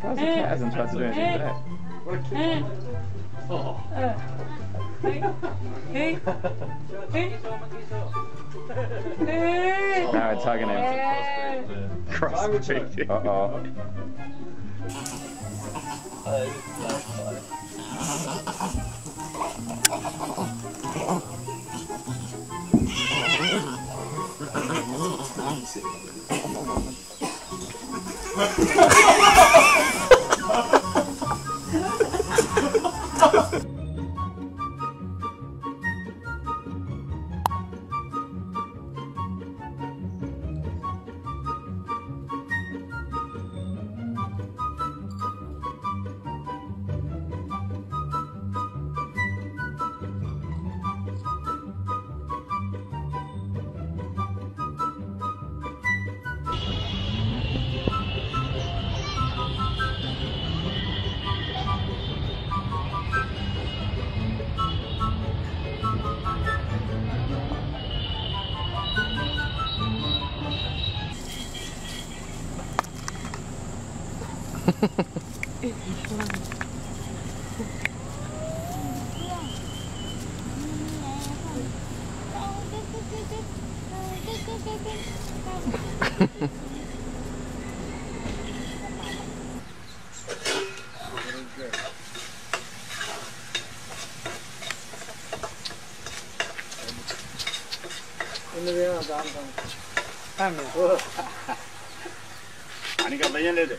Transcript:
How's the cat hasn't tried to do anything today? What a kid. Oh. Hey. Hey. Hey. Now hugging him. Hey. Cross Uh oh. Indonesia. నీకు భయం లేదు.